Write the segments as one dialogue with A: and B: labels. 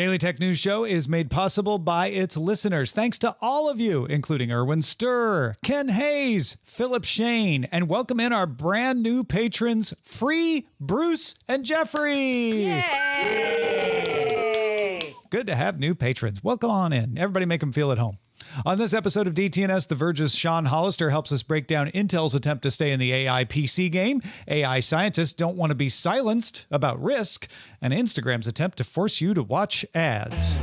A: Daily Tech News Show is made possible by its listeners. Thanks to all of you, including Erwin Sturr, Ken Hayes, Philip Shane, and welcome in our brand new patrons, Free, Bruce, and Jeffrey.
B: Yay!
A: Good to have new patrons. Welcome on in. Everybody make them feel at home. On this episode of DTNS, The Verge's Sean Hollister helps us break down Intel's attempt to stay in the AI PC game. AI scientists don't want to be silenced about risk, and Instagram's attempt to force you to watch ads.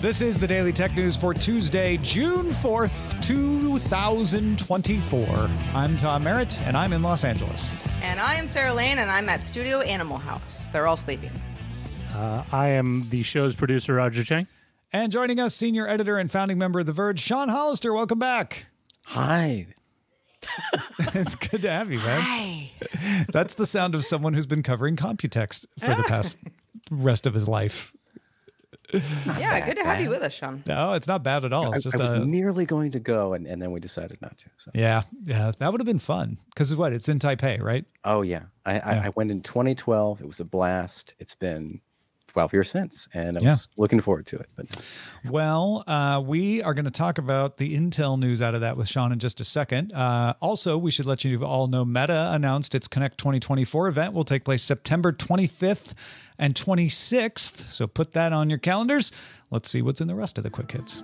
A: This is the Daily Tech News for Tuesday, June 4th, 2024. I'm Tom Merritt, and I'm in Los Angeles.
B: And I am Sarah Lane, and I'm at Studio Animal House. They're all sleeping.
C: Uh, I am the show's producer, Roger Chang.
A: And joining us, senior editor and founding member of The Verge, Sean Hollister. Welcome back.
D: Hi.
A: it's good to have you, man.
B: Hi.
A: That's the sound of someone who's been covering Computex for the past rest of his life.
B: Yeah, good to have you with us, Sean.
A: No, it's not bad at all.
D: I,
A: It's just
D: I was
A: a,
D: nearly going to go, and, and then we decided not to. So.
A: yeah, yeah, that would have been fun. Because what? It's in Taipei, right?
D: Oh yeah, I, I, I went in 2012. It was a blast. It's been 12 years since, and I
A: Yeah.
D: looking forward to it. But
A: Well, uh, we are going to talk about the Intel news out of that with Sean in just a second. Uh, also, we should let you all know Meta announced its Connect 2024 event will take place September 25th and 26th. So put that on your calendars. Let's see what's in the rest of the quick hits.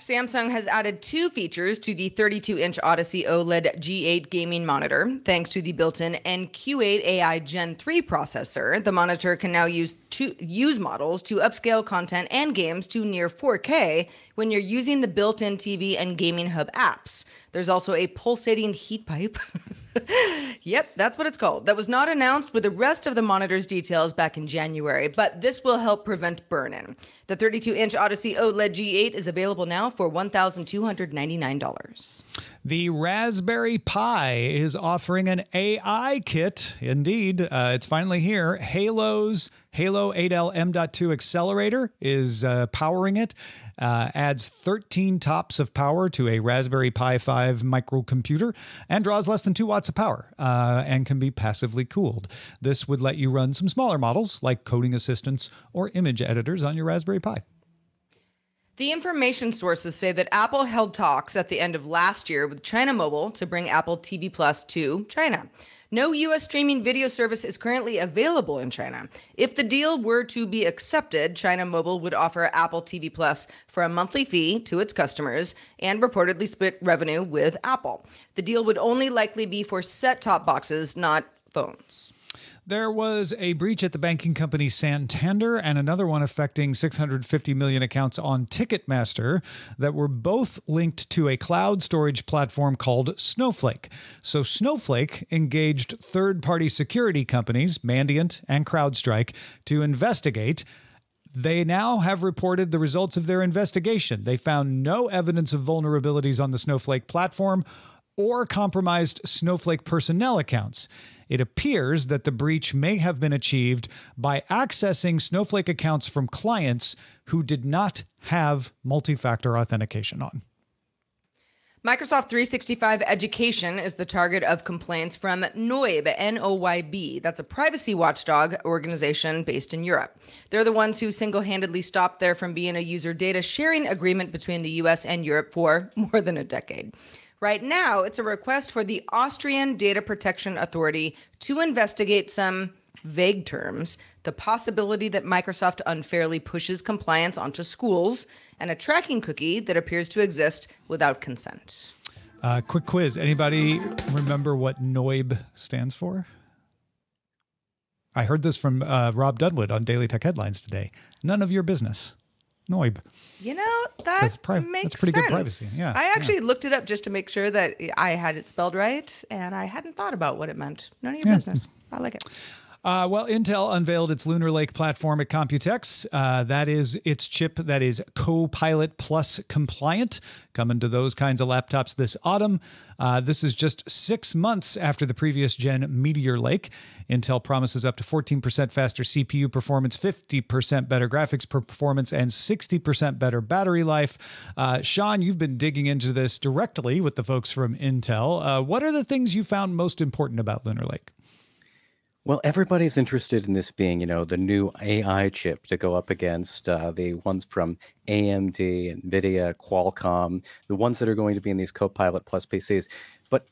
B: Samsung has added two features to the 32 inch Odyssey OLED G8 gaming monitor. Thanks to the built in NQ8 AI Gen 3 processor, the monitor can now use, to, use models to upscale content and games to near 4K when you're using the built in TV and Gaming Hub apps. There's also a pulsating heat pipe. yep, that's what it's called. That was not announced with the rest of the monitor's details back in January, but this will help prevent burn in. The 32 inch Odyssey OLED G8 is available now for $1,299.
A: The Raspberry Pi is offering an AI kit. Indeed, uh, it's finally here. Hailo's Hailo 8L M.2 accelerator is uh, powering it. Uh, adds 13 tops of power to a Raspberry Pi 5 microcomputer and draws less than 2 watts of power uh, and can be passively cooled. This would let you run some smaller models like coding assistants or image editors on your Raspberry Pi.
B: The information sources say that Apple held talks at the end of last year with China Mobile to bring Apple TV Plus to China. No US streaming video service is currently available in China. If the deal were to be accepted, China Mobile would offer Apple TV Plus for a monthly fee to its customers and reportedly split revenue with Apple. The deal would only likely be for set top boxes, not phones.
A: There was a breach at the banking company Santander and another one affecting 650 million accounts on Ticketmaster that were both linked to a cloud storage platform called Snowflake. So Snowflake engaged third-party security companies, Mandiant and CrowdStrike, to investigate they now have reported the results of their investigation. They found no evidence of vulnerabilities on the Snowflake platform or compromised Snowflake personnel accounts. It appears that the breach may have been achieved by accessing Snowflake accounts from clients who did not have multi factor authentication on.
B: Microsoft 365 Education is the target of complaints from Noyb, N O Y B. That's a privacy watchdog organization based in Europe. They're the ones who single handedly stopped there from being a user data sharing agreement between the US and Europe for more than a decade. Right now, it's a request for the Austrian Data Protection Authority to investigate some vague terms the possibility that Microsoft unfairly pushes compliance onto schools and a tracking cookie that appears to exist without consent.
A: Uh, quick quiz. Anybody remember what NOYB stands for? I heard this from uh, Rob Dunwood on Daily Tech Headlines today. None of your business. NOYB.
B: You know, that
A: That's pri-
B: makes
A: that's pretty good privacy, yeah,
B: I actually looked it up just to make sure that I had it spelled right, and I hadn't thought about what it meant. None of your business. I like it.
A: Uh, well, Intel unveiled its Lunar Lake platform at Computex. Uh, that is its chip that is Copilot Plus compliant, coming to those kinds of laptops this autumn. Uh, this is just six months after the previous gen Meteor Lake. Intel promises up to 14% faster CPU performance, 50% better graphics performance, and 60% better battery life. Uh, Sean, you've been digging into this directly with the folks from Intel. Uh, what are the things you found most important about Lunar Lake?
D: Well, everybody's interested in this being, you know, the new AI chip to go up against uh, the ones from AMD, NVIDIA, Qualcomm, the ones that are going to be in these Copilot Plus PCs. But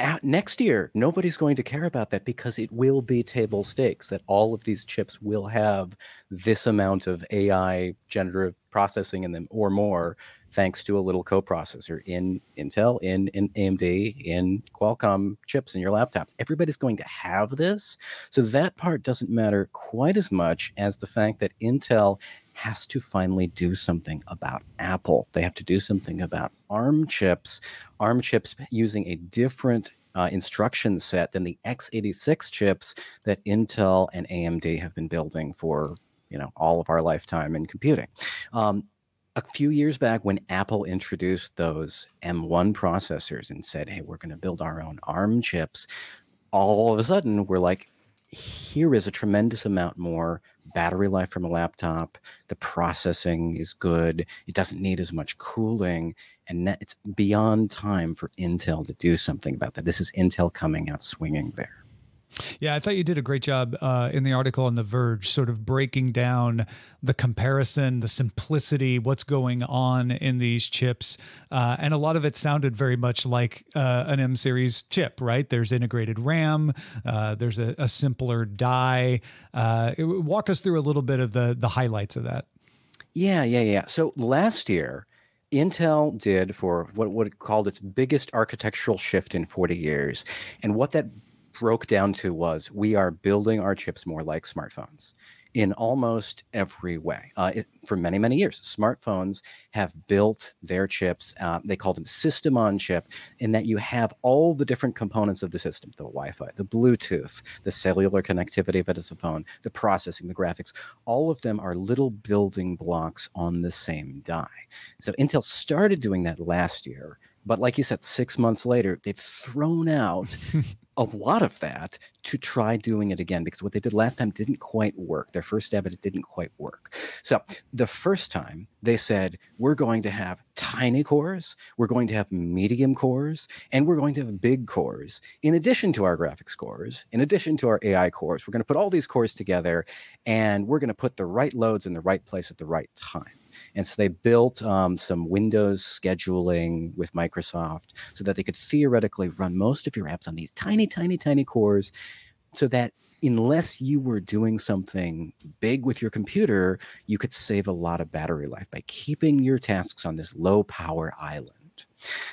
D: at, next year, nobody's going to care about that because it will be table stakes that all of these chips will have this amount of AI generative processing in them or more thanks to a little coprocessor in Intel, in, in AMD, in Qualcomm chips in your laptops. Everybody's going to have this. So that part doesn't matter quite as much as the fact that Intel has to finally do something about Apple. They have to do something about ARM chips, ARM chips using a different uh, instruction set than the x86 chips that Intel and AMD have been building for you know all of our lifetime in computing. Um, a few years back when Apple introduced those M1 processors and said, hey, we're going to build our own ARM chips, all of a sudden we're like, here is a tremendous amount more battery life from a laptop. The processing is good. It doesn't need as much cooling. And it's beyond time for Intel to do something about that. This is Intel coming out swinging there.
A: Yeah, I thought you did a great job uh, in the article on The Verge, sort of breaking down the comparison, the simplicity, what's going on in these chips. Uh, and a lot of it sounded very much like uh, an M series chip, right? There's integrated RAM, uh, there's a, a, simpler die. Uh, walk us through a little bit of the, the highlights of that.
D: Yeah, yeah, yeah. So last year, Intel did for what, what it called its biggest architectural shift in 40 years. And what that broke down to was we are building our chips more like smartphones in almost every way. Uh, it, for many, many years, smartphones have built their chips. Uh, they call them system on chip, in that you have all the different components of the system the Wi Fi, the Bluetooth, the cellular connectivity of it as a phone, the processing, the graphics. All of them are little building blocks on the same die. So Intel started doing that last year. But like you said, six months later, they've thrown out a lot of that to try doing it again because what they did last time didn't quite work. Their first stab at it didn't quite work. So the first time they said, we're going to have tiny cores, we're going to have medium cores, and we're going to have big cores. In addition to our graphics cores, in addition to our AI cores, we're going to put all these cores together and we're going to put the right loads in the right place at the right time. And so they built um, some Windows scheduling with Microsoft so that they could theoretically run most of your apps on these tiny, tiny, tiny cores so that unless you were doing something big with your computer, you could save a lot of battery life by keeping your tasks on this low power island.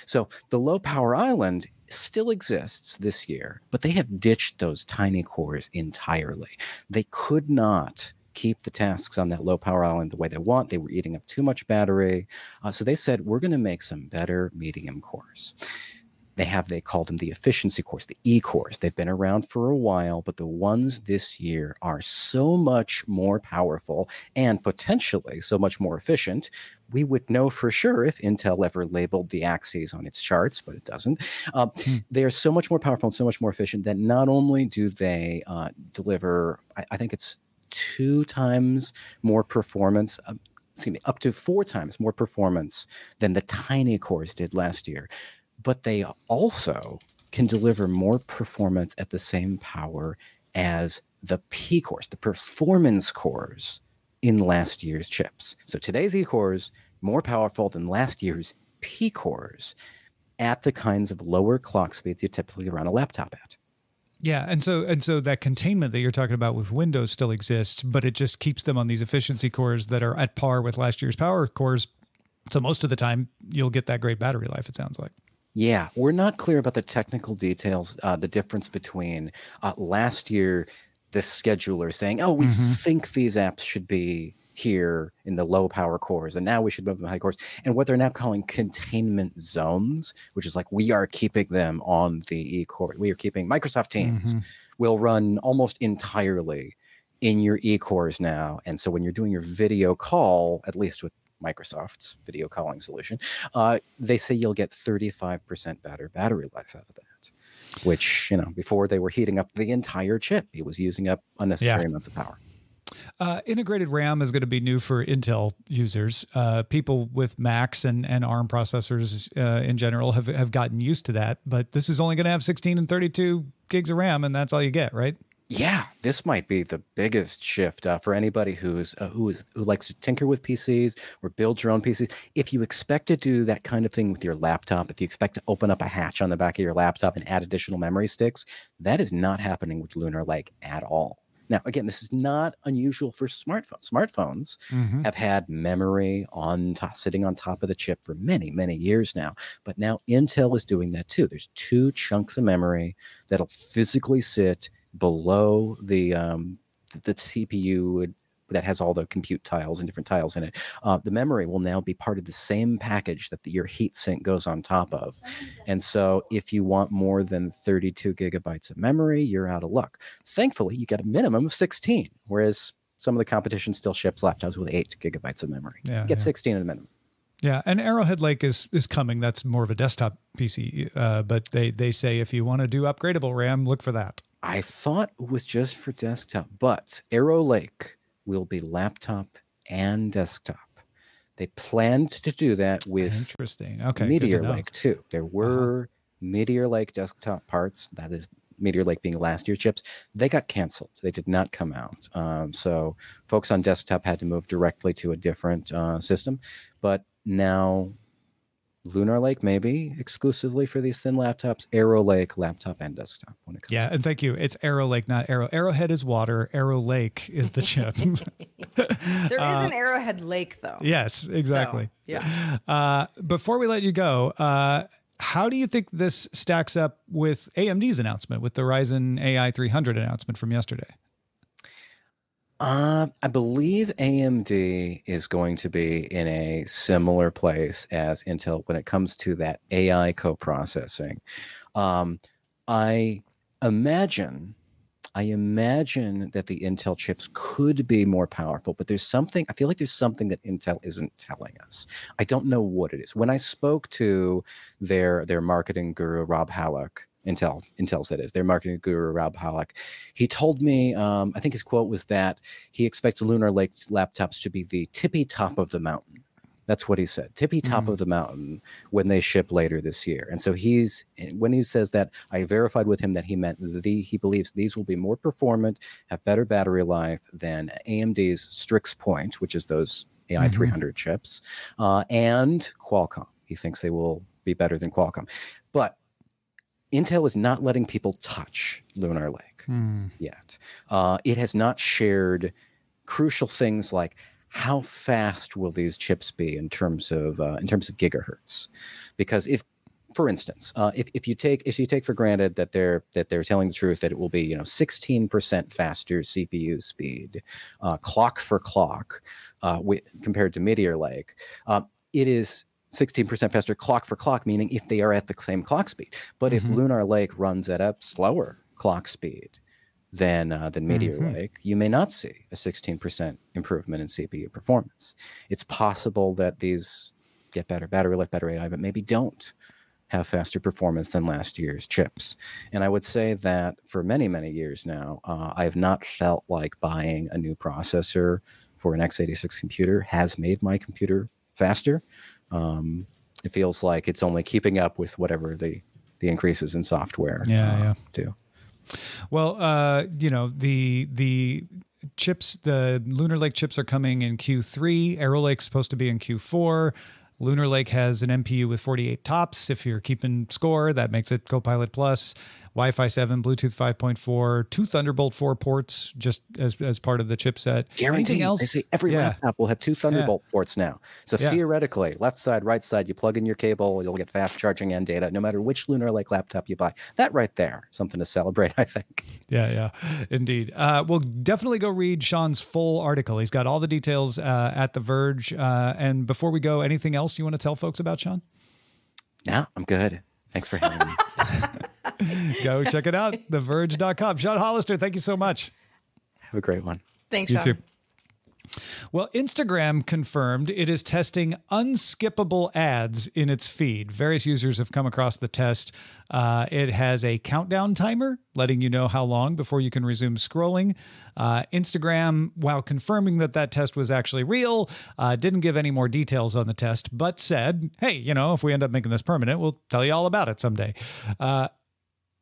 D: So the low power island still exists this year, but they have ditched those tiny cores entirely. They could not keep the tasks on that low power island the way they want. They were eating up too much battery. Uh, so they said, we're going to make some better medium cores. They have, they called them the efficiency cores, the E cores. They've been around for a while, but the ones this year are so much more powerful and potentially so much more efficient. We would know for sure if Intel ever labeled the axes on its charts, but it doesn't. Uh, hmm. They are so much more powerful and so much more efficient that not only do they uh, deliver, I, I think it's two times more performance. Uh, excuse me, up to four times more performance than the tiny cores did last year. But they also can deliver more performance at the same power as the P cores, the performance cores in last year's chips. So today's E cores more powerful than last year's P cores at the kinds of lower clock speeds you typically run a laptop at.
A: Yeah, and so and so that containment that you're talking about with Windows still exists, but it just keeps them on these efficiency cores that are at par with last year's power cores. So most of the time, you'll get that great battery life. It sounds like.
D: Yeah, we're not clear about the technical details, uh, the difference between uh, last year, the scheduler saying, "Oh, we mm-hmm. think these apps should be here in the low power cores, and now we should move them high cores. And what they're now calling containment zones, which is like we are keeping them on the e core. We are keeping Microsoft Teams mm-hmm. will run almost entirely in your e cores now. And so when you're doing your video call, at least with Microsoft's video calling solution, uh, they say you'll get 35% better battery life out of that. Which, you know, before they were heating up the entire chip, it was using up unnecessary yeah. amounts of power.
A: Uh, integrated RAM is going to be new for Intel users. Uh, people with Macs and, and ARM processors uh, in general have, have gotten used to that, but this is only going to have 16 and 32 gigs of RAM, and that's all you get, right?
D: Yeah, this might be the biggest shift uh, for anybody who's uh, who is who likes to tinker with PCs or build your own PCs. If you expect to do that kind of thing with your laptop, if you expect to open up a hatch on the back of your laptop and add additional memory sticks, that is not happening with Lunar Lake at all. Now, again, this is not unusual for smartphones. Smartphones
A: Mhm.
D: have had memory on top, sitting on top of the chip for many, many years now. But now Intel is doing that too. There's two chunks of memory that'll physically sit below the um, th- the CPU would- that has all the compute tiles and different tiles in it. Uh, the memory will now be part of the same package that the, your heatsink goes on top of. And so, if you want more than 32 gigabytes of memory, you're out of luck. Thankfully, you get a minimum of 16, whereas some of the competition still ships laptops with eight gigabytes of memory.
A: Yeah,
D: get
A: yeah.
D: 16 at a minimum.
A: Yeah, and Arrowhead Lake is is coming. That's more of a desktop PC, uh, but they they say if you want to do upgradable RAM, look for that.
D: I thought it was just for desktop, but Arrow Lake will be laptop and desktop. They planned to do that with
A: Interesting. Okay,
D: Meteor.
A: Uh-huh.
D: Lake too. There were Meteor Lake desktop parts. That is Meteor Lake being last year chips. They got canceled. They did not come out. Um, so folks on desktop had to move directly to a different uh, system. But now Lunar Lake maybe exclusively for these thin laptops. Arrow Lake laptop and desktop when it comes.
A: Yeah, and thank you. It's Arrow Lake, not Arrow. Arrowhead is water. Arrow Lake is the chip.
B: There is an Arrowhead Lake, though.
A: yes,
B: So,
A: exactly.
B: yeah.
A: Uh, before we let you go, uh, how do you think this stacks up with AMD's announcement, with the Ryzen AI 300 announcement from yesterday?
D: Uh, I believe AMD is going to be in a similar place as Intel when it comes to that AI co-processing. Um, I imagine, I imagine that the Intel chips could be more powerful, but there's something. I feel like there's something that Intel isn't telling us. I don't know what it is. When I spoke to their their marketing guru Rob Hallock, Intel, Intel's that is, their marketing guru Rob Hallock, he told me, um, I think his quote was that he expects Lunar Lake's laptops to be the tippy top of the mountain. That's what he said, tippy top
A: Mhm.
D: of the mountain when they ship later this year. And so he's when he says that, I verified with him that he meant the he believes these will be more performant, have better battery life than AMD's Strix Point, which is those AI
A: Mhm.
D: 300 chips, uh, and Qualcomm. He thinks they will be better than Qualcomm, but Intel is not letting people touch Lunar Lake yet. Uh, it has not shared crucial things like how fast will these chips be in terms of uh, in terms of gigahertz, because if for instance, uh, if, if you take if you take for granted that they're that they're telling the truth that it will be you know 16% faster CPU speed, uh, clock for clock, uh, wi- compared to Meteor Lake, uh, it is 16% faster clock for clock, meaning if they are at the same clock speed. But if
A: Mhm.
D: Lunar Lake runs at a slower clock speed than uh, than Meteor
A: Mhm.
D: Lake, you may not see a 16% improvement in CPU performance. It's possible that these get better battery life, better AI, but maybe don't have faster performance than last year's chips. And I would say that for many, many years now, uh, I have not felt like buying a new processor for an x86 computer has made my computer faster. Um, it feels like it's only keeping up with whatever the the increases in software
A: Yeah,
D: uh,
A: yeah.
D: do.
A: Well, uh, you know the the chips, the Lunar Lake chips are coming in Q3. Arrow Lake's supposed to be in Q4. Lunar Lake has an NPU with 48 tops. If you're keeping score, that makes it Copilot Plus. Wi-Fi 7, Bluetooth 5.4, two Thunderbolt 4 ports, just as as part of the chipset.
D: Guaranteed.
A: Anything else?
D: They say every
A: Yeah.
D: laptop will have two Thunderbolt ports now. So
A: Yeah.
D: theoretically, left side, right side, you plug in your cable, you'll get fast charging and data, no matter which Lunar Lake laptop you buy. That right there, something to celebrate, I think.
A: Yeah, yeah, indeed. Uh, we'll definitely go read Sean's full article. He's got all the details uh, at The Verge. Uh, and before we go, anything else you want to tell folks about Sean?
D: No, I'm good. Thanks for having me.
A: Go check it out, TheVerge.com. Sean Hollister, thank you so much.
D: Have a great one.
B: Thanks,
A: You
B: Sean.
A: too. Well, Instagram confirmed it is testing unskippable ads in its feed. Various users have come across the test. Uh, it has a countdown timer letting you know how long before you can resume scrolling. Uh, Instagram, while confirming that that test was actually real, uh, didn't give any more details on the test, but said, hey, you know, if we end up making this permanent, we'll tell you all about it someday.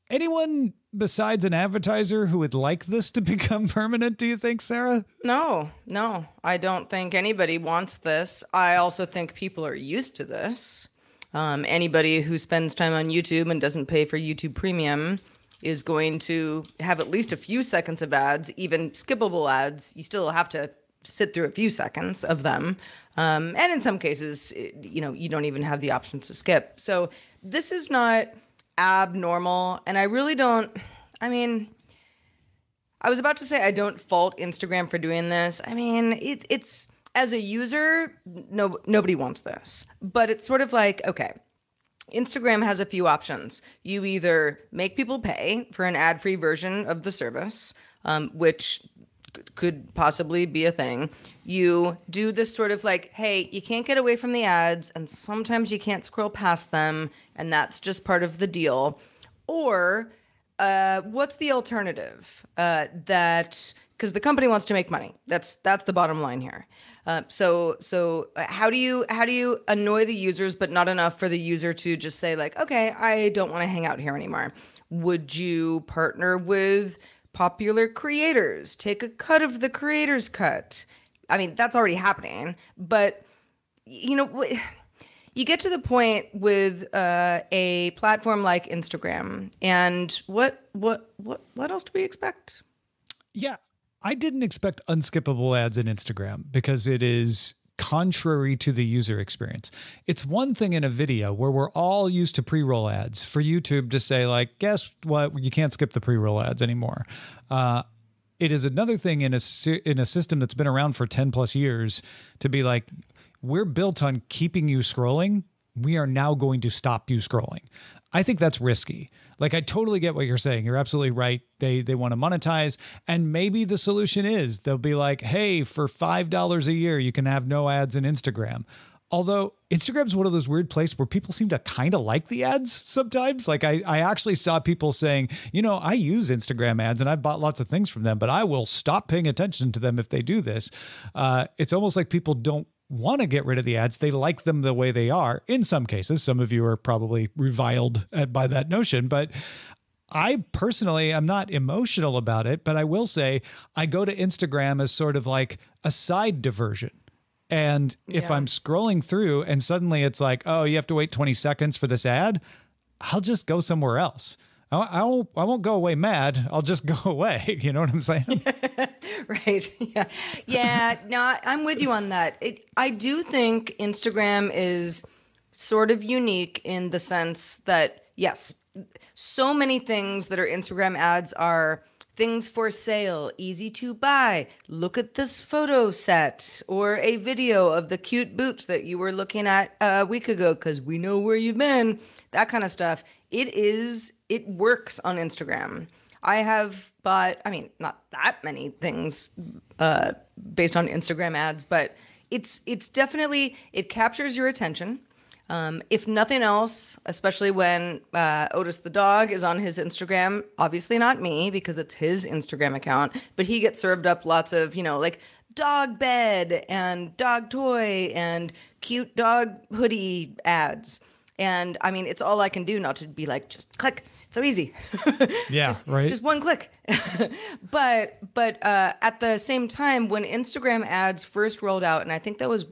A: Anyone besides an advertiser who would like this to become permanent, do you think, Sarah?
B: No, no, I don't think anybody wants this. I also think people are used to this. Um, anybody who spends time on YouTube and doesn't pay for YouTube Premium is going to have at least a few seconds of ads, even skippable ads. You still have to sit through a few seconds of them. Um, and in some cases, you know, you don't even have the options to skip. So this is not abnormal. And I really don't, I mean, I was about to say I don't fault Instagram for doing this. I mean, it, it's as a user, no nobody wants this. But it's sort of like, okay, Instagram has a few options. You either make people pay for an ad-free version of the service, um, which could possibly be a thing. You do this sort of like, hey, you can't get away from the ads, and sometimes you can't scroll past them, and that's just part of the deal. Or uh, what's the alternative? Uh, that because the company wants to make money. That's that's the bottom line here. Uh, so so uh, how do you how do you annoy the users, but not enough for the user to just say like, okay, I don't want to hang out here anymore. Would you partner with popular creators, take a cut of the creator's cut. I mean, that's already happening, but you know, you get to the point with uh, a platform like Instagram, and what what what what else do we expect?
A: Yeah, I didn't expect unskippable ads in Instagram because it is contrary to the user experience. It's one thing in a video where we're all used to pre-roll ads for YouTube to say like, guess what, you can't skip the pre-roll ads anymore. Uh, it is another thing in a in a system that's been around for 10 plus years to be like, we're built on keeping you scrolling. We are now going to stop you scrolling. I think that's risky. Like I totally get what you're saying. You're absolutely right. They they want to monetize and maybe the solution is they'll be like, "Hey, for $5 a year you can have no ads in Instagram." Although Instagram's one of those weird places where people seem to kind of like the ads sometimes. Like I, I actually saw people saying, you know, I use Instagram ads and I've bought lots of things from them, but I will stop paying attention to them if they do this. Uh, it's almost like people don't want to get rid of the ads. They like them the way they are. In some cases, some of you are probably reviled uh, by that notion, but I personally am not emotional about it, but I will say I go to Instagram as sort of like a side diversion. And if yeah. I'm scrolling through and suddenly it's like, oh, you have to wait 20 seconds for this ad, I'll just go somewhere else. I won't, I won't go away mad. I'll just go away. You know what I'm saying?
B: right. Yeah. Yeah. no, I'm with you on that. It, I do think Instagram is sort of unique in the sense that, yes, so many things that are Instagram ads are things for sale, easy to buy. Look at this photo set or a video of the cute boots that you were looking at uh, a week ago because we know where you've been. That kind of stuff. It is, it works on Instagram. I have bought, I mean, not that many things uh, based on Instagram ads, but it's it's definitely it captures your attention. Um, if nothing else, especially when uh, Otis the dog is on his Instagram, obviously not me because it's his Instagram account, but he gets served up lots of, you know, like dog bed and dog toy and cute dog hoodie ads. And I mean, it's all I can do not to be like, just click. It's so easy.
A: yeah,
B: just,
A: right.
B: Just one click. but but uh, at the same time, when Instagram ads first rolled out, and I think that was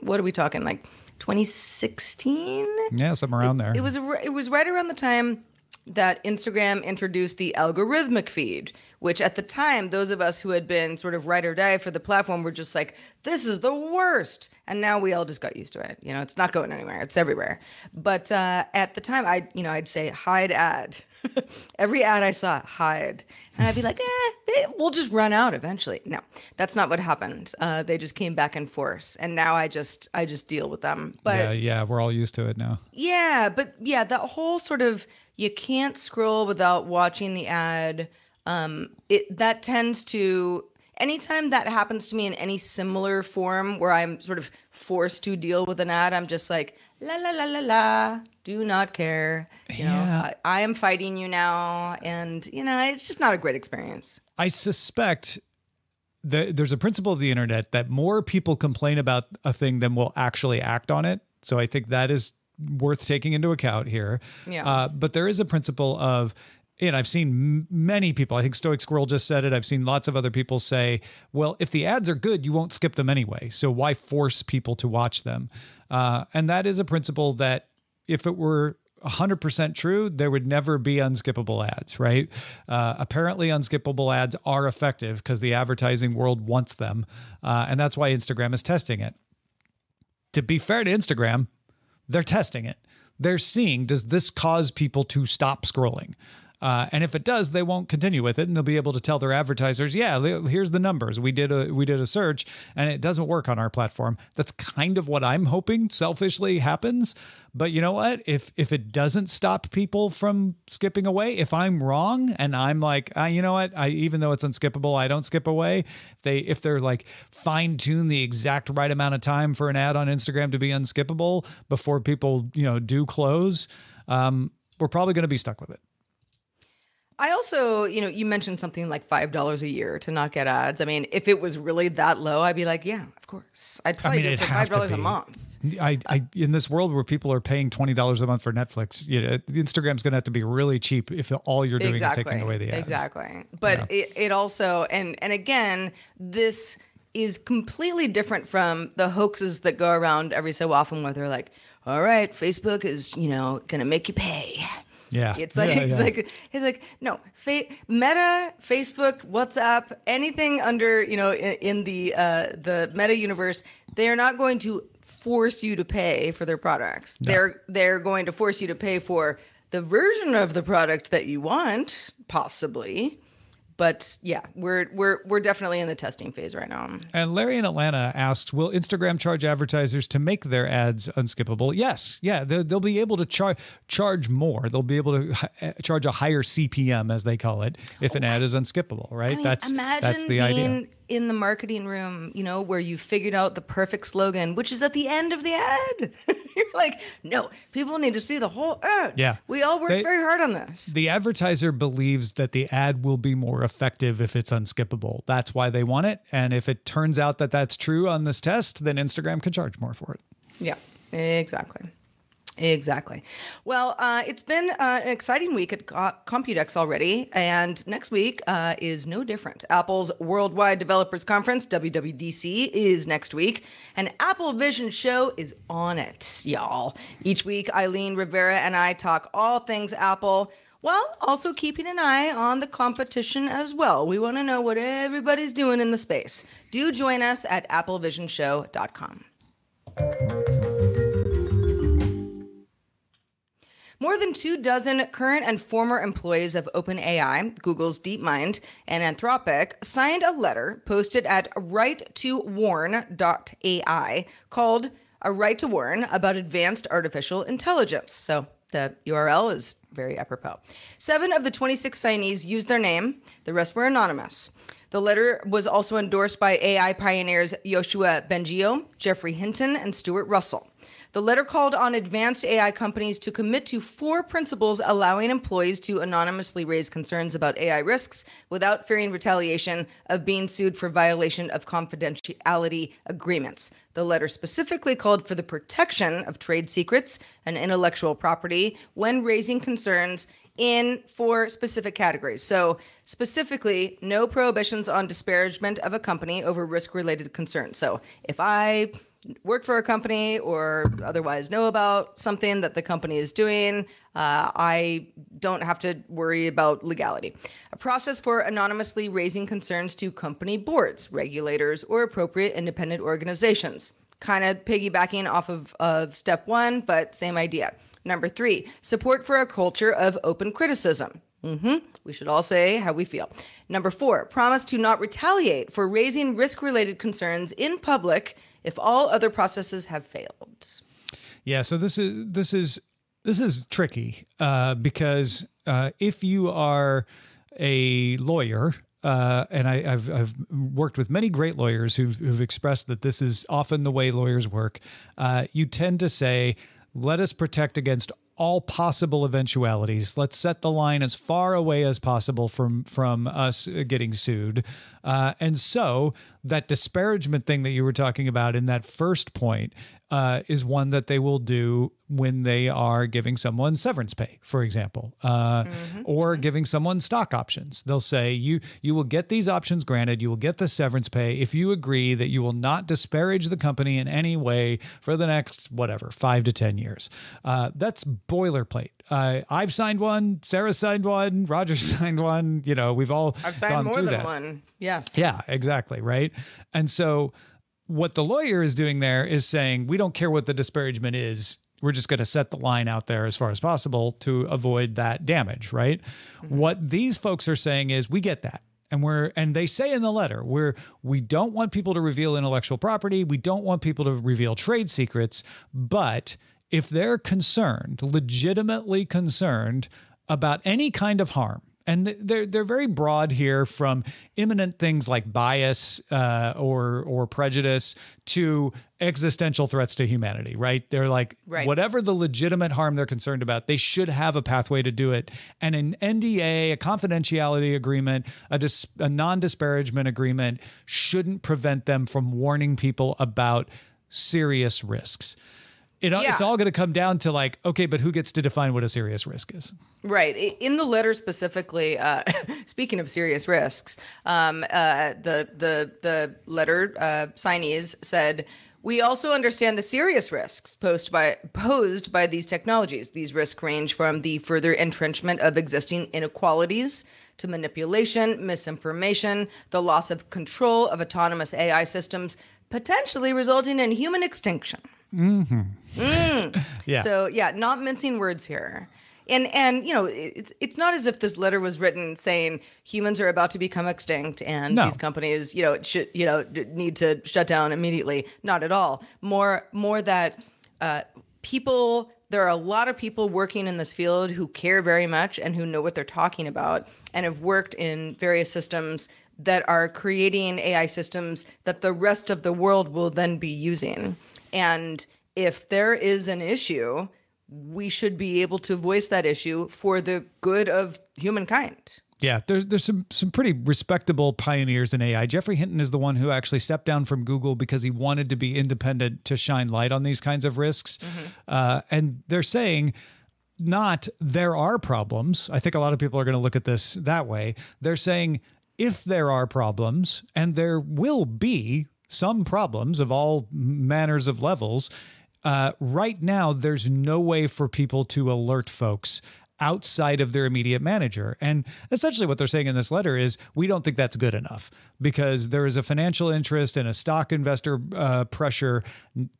B: what are we talking like 2016?
A: Yeah, something around there.
B: It was it was right around the time that Instagram introduced the algorithmic feed, which at the time, those of us who had been sort of ride or die for the platform were just like, this is the worst. And now we all just got used to it. You know, it's not going anywhere, it's everywhere. But uh, at the time, I, you know, I'd say hide ad. Every ad I saw, hide. And I'd be like, eh, they, we'll just run out eventually. No, that's not what happened. Uh, they just came back in force, and now I just, I just deal with them. But
A: yeah, yeah, we're all used to it now.
B: Yeah, but yeah, that whole sort of you can't scroll without watching the ad. Um, it that tends to anytime that happens to me in any similar form where I'm sort of forced to deal with an ad, I'm just like la la la la la. Do not care. You yeah. know, I, I am fighting you now, and you know it's just not a great experience.
A: I suspect the, there's a principle of the internet that more people complain about a thing than will actually act on it. So I think that is worth taking into account here.
B: Yeah.
A: Uh, but there is a principle of and I've seen many people, I think Stoic Squirrel just said it. I've seen lots of other people say, well, if the ads are good, you won't skip them anyway. So why force people to watch them? Uh, and that is a principle that if it were 100% true, there would never be unskippable ads, right? Uh, apparently, unskippable ads are effective because the advertising world wants them. Uh, and that's why Instagram is testing it. To be fair to Instagram, they're testing it. They're seeing does this cause people to stop scrolling? Uh, and if it does, they won't continue with it, and they'll be able to tell their advertisers, "Yeah, here's the numbers. We did a we did a search, and it doesn't work on our platform." That's kind of what I'm hoping selfishly happens. But you know what? If if it doesn't stop people from skipping away, if I'm wrong and I'm like, uh, you know what? I even though it's unskippable, I don't skip away. If they if they're like fine tune the exact right amount of time for an ad on Instagram to be unskippable before people you know do close, um, we're probably going to be stuck with it.
B: I also, you know, you mentioned something like five dollars a year to not get ads. I mean, if it was really that low, I'd be like, yeah, of course. I'd probably I mean, do it for five dollars a month.
A: I, I, in this world where people are paying twenty dollars a month for Netflix, you know, Instagram's going to have to be really cheap if all you're doing exactly. is taking away the ads.
B: Exactly. But yeah. it, it also, and and again, this is completely different from the hoaxes that go around every so often, where they're like, all right, Facebook is, you know, going to make you pay
A: yeah.
B: It's like
A: yeah,
B: it's
A: yeah.
B: like it's like no, fa- Meta, Facebook, WhatsApp, anything under, you know, in, in the uh the Meta universe, they are not going to force you to pay for their products. No. They're they're going to force you to pay for the version of the product that you want, possibly but yeah, we're we're we're definitely in the testing phase right now.
A: And Larry in Atlanta asked, "Will Instagram charge advertisers to make their ads unskippable?" Yes, yeah, they'll, they'll be able to charge charge more. They'll be able to uh, charge a higher CPM, as they call it, if an ad is unskippable. Right? I
B: mean,
A: that's that's the idea
B: in the marketing room, you know, where you figured out the perfect slogan, which is at the end of the ad. You're like, no, people need to see the whole ad.
A: Yeah.
B: We all worked they, very hard on this.
A: The advertiser believes that the ad will be more effective if it's unskippable. That's why they want it. And if it turns out that that's true on this test, then Instagram can charge more for it.
B: Yeah, exactly. Exactly. Well, uh, it's been uh, an exciting week at Computex already, and next week uh, is no different. Apple's Worldwide Developers Conference, WWDC, is next week, and Apple Vision Show is on it, y'all. Each week, Eileen Rivera and I talk all things Apple while also keeping an eye on the competition as well. We want to know what everybody's doing in the space. Do join us at applevisionshow.com. More than two dozen current and former employees of OpenAI, Google's DeepMind, and Anthropic signed a letter posted at righttowarn.ai called A Right to Warn about advanced artificial intelligence. So the URL is very apropos. Seven of the 26 signees used their name, the rest were anonymous. The letter was also endorsed by AI pioneers Yoshua Bengio, Geoffrey Hinton, and Stuart Russell. The letter called on advanced AI companies to commit to four principles allowing employees to anonymously raise concerns about AI risks without fearing retaliation of being sued for violation of confidentiality agreements. The letter specifically called for the protection of trade secrets and intellectual property when raising concerns in four specific categories. So, specifically, no prohibitions on disparagement of a company over risk related concerns. So, if I work for a company or otherwise know about something that the company is doing, uh, I don't have to worry about legality. A process for anonymously raising concerns to company boards, regulators, or appropriate independent organizations. Kind of piggybacking off of, of step one, but same idea. Number three, support for a culture of open criticism. Mm-hmm. We should all say how we feel. Number four, promise to not retaliate for raising risk related concerns in public if all other processes have failed.
A: Yeah, so this is this is this is tricky uh, because uh, if you are a lawyer uh, and I, have I've worked with many great lawyers who've, who've, expressed that this is often the way lawyers work. Uh, you tend to say, let us protect against all possible eventualities. Let's set the line as far away as possible from from us getting sued. Uh, and so that disparagement thing that you were talking about in that first point uh, is one that they will do when they are giving someone severance pay, for example, uh, mm-hmm. or giving someone stock options. They'll say you you will get these options granted, you will get the severance pay if you agree that you will not disparage the company in any way for the next whatever five to ten years. Uh, that's boilerplate. Uh, I've signed one. Sarah signed one. Roger signed one. You know, we've all
B: I've signed more than
A: that.
B: one. Yes.
A: Yeah, exactly. Right. And so what the lawyer is doing there is saying, we don't care what the disparagement is. We're just going to set the line out there as far as possible to avoid that damage, right? Mm-hmm. What these folks are saying is, we get that. And we're and they say in the letter, we're we don't want people to reveal intellectual property, we don't want people to reveal trade secrets, but if they're concerned, legitimately concerned about any kind of harm, and they're they're very broad here from imminent things like bias uh, or or prejudice to existential threats to humanity. Right? They're like right. whatever the legitimate harm they're concerned about, they should have a pathway to do it. And an NDA, a confidentiality agreement, a, dis- a non disparagement agreement shouldn't prevent them from warning people about serious risks it, yeah. it's all going to come down to like okay but who gets to define what a serious risk is?
B: Right. In the letter specifically uh, speaking of serious risks um, uh, the the the letter uh, signees said we also understand the serious risks posed by posed by these technologies. These risks range from the further entrenchment of existing inequalities to manipulation misinformation the loss of control of autonomous ai systems potentially resulting in human extinction
A: Mm-hmm.
B: Mm. yeah. So yeah, not mincing words here. And and you know, it's it's not as if this letter was written saying humans are about to become extinct and no. these companies, you know, should you know need to shut down immediately. Not at all. More more that uh, people there are a lot of people working in this field who care very much and who know what they're talking about and have worked in various systems that are creating AI systems that the rest of the world will then be using. And if there is an issue, we should be able to voice that issue for the good of humankind.
A: Yeah, there's there's some some pretty respectable pioneers in AI. Geoffrey Hinton is the one who actually stepped down from Google because he wanted to be independent to shine light on these kinds of risks. Mm-hmm. Uh, and they're saying not there are problems. I think a lot of people are going to look at this that way. They're saying if there are problems, and there will be some problems of all manners of levels. Uh, right now, there's no way for people to alert folks outside of their immediate manager. And essentially, what they're saying in this letter is we don't think that's good enough because there is a financial interest and a stock investor uh, pressure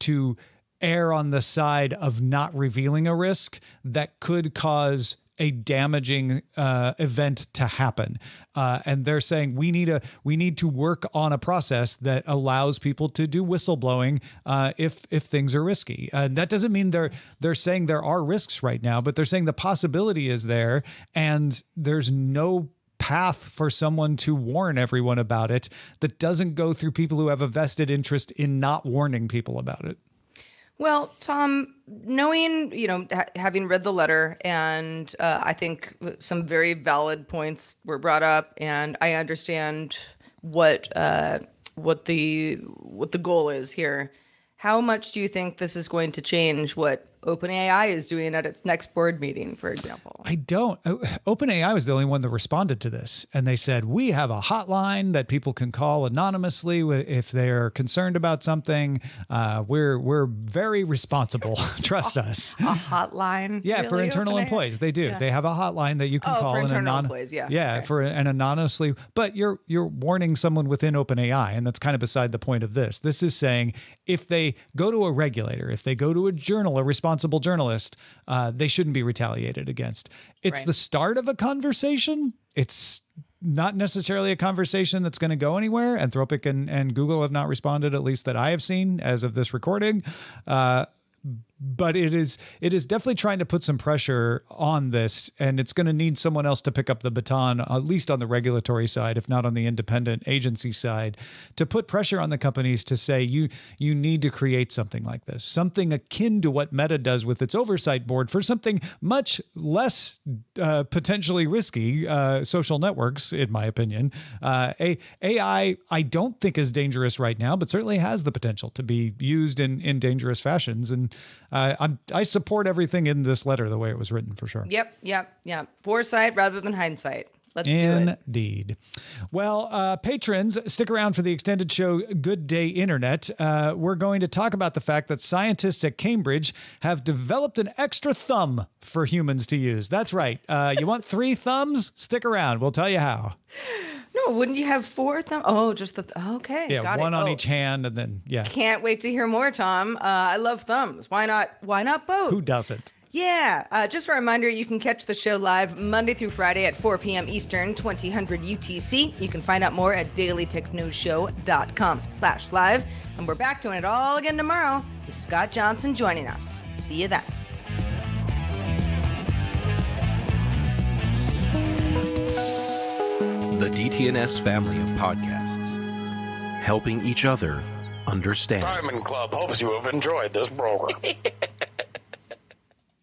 A: to err on the side of not revealing a risk that could cause a damaging uh, event to happen, uh, and they're saying we need a we need to work on a process that allows people to do whistleblowing uh, if if things are risky. And that doesn't mean they're they're saying there are risks right now, but they're saying the possibility is there, and there's no path for someone to warn everyone about it that doesn't go through people who have a vested interest in not warning people about it.
B: Well, Tom, knowing, you know, ha- having read the letter, and uh, I think some very valid points were brought up, and I understand what uh, what the what the goal is here. How much do you think this is going to change what OpenAI is doing at its next board meeting, for example?
A: I don't. OpenAI was the only one that responded to this. And they said, we have a hotline that people can call anonymously if they're concerned about something. Uh, we're, we're very responsible. Trust us.
B: A hotline?
A: Yeah, really? for internal OpenAI? employees. They do. Yeah. They have a hotline that you can
B: oh,
A: call.
B: For internal anon- employees, yeah.
A: Yeah, okay. for an anonymously. But you're, you're warning someone within OpenAI. And that's kind of beside the point of this. This is saying if they go to a regulator, if they go to a journal, a responsible responsible journalist, uh, they shouldn't be retaliated against. It's right. the start of a conversation. It's not necessarily a conversation that's going to go anywhere. Anthropic and, and Google have not responded, at least that I have seen as of this recording. Uh, but it is it is definitely trying to put some pressure on this, and it's going to need someone else to pick up the baton, at least on the regulatory side, if not on the independent agency side, to put pressure on the companies to say you you need to create something like this, something akin to what Meta does with its oversight board for something much less uh, potentially risky, uh, social networks, in my opinion. Uh, AI, I don't think is dangerous right now, but certainly has the potential to be used in in dangerous fashions and uh, I'm, I support everything in this letter the way it was written for sure.
B: Yep, yep, yep. Foresight rather than hindsight. Let's
A: Indeed.
B: do it.
A: Indeed. Well, uh, patrons, stick around for the extended show Good Day Internet. Uh, we're going to talk about the fact that scientists at Cambridge have developed an extra thumb for humans to use. That's right. Uh, you want three thumbs? Stick around. We'll tell you how.
B: No, wouldn't you have four thumbs? Oh, just the th- okay.
A: Yeah, one
B: it.
A: on
B: oh.
A: each hand, and then yeah.
B: Can't wait to hear more, Tom. Uh, I love thumbs. Why not? Why not both?
A: Who doesn't?
B: Yeah. Uh, just a reminder, you can catch the show live Monday through Friday at 4 p.m. Eastern, 2000 UTC. You can find out more at dailytechnewsshow.com slash live. And we're back doing it all again tomorrow with Scott Johnson joining us. See you then.
E: DTNS family of podcasts, helping each other understand.
F: Diamond Club hopes you have enjoyed this program.